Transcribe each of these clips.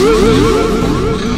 Woo!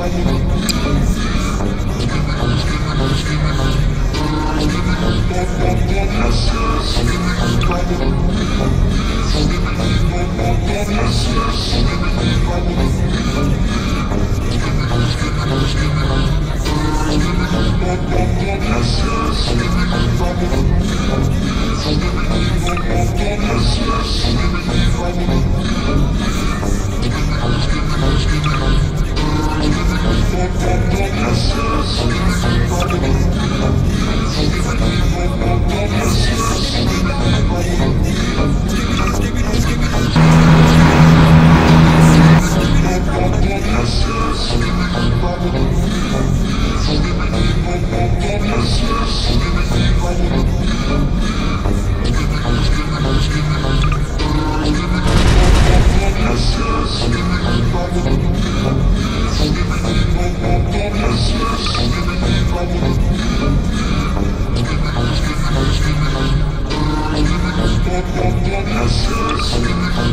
Thank you.